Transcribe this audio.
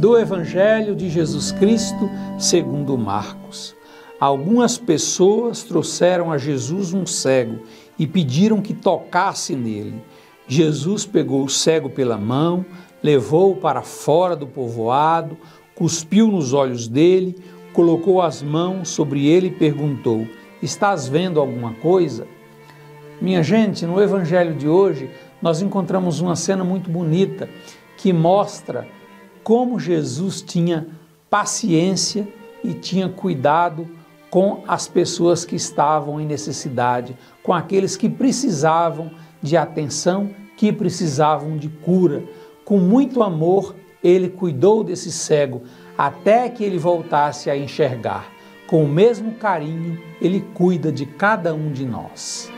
do Evangelho de Jesus Cristo segundo Marcos. Algumas pessoas trouxeram a Jesus um cego e pediram que tocasse nele. Jesus pegou o cego pela mão, levou-o para fora do povoado, cuspiu nos olhos dele, colocou as mãos sobre ele e perguntou: Estás vendo alguma coisa? Minha gente, no Evangelho de hoje, nós encontramos uma cena muito bonita que mostra como Jesus tinha paciência e tinha cuidado com as pessoas que estavam em necessidade, com aqueles que precisavam de atenção, que precisavam de cura. Com muito amor, ele cuidou desse cego até que ele voltasse a enxergar. Com o mesmo carinho, ele cuida de cada um de nós.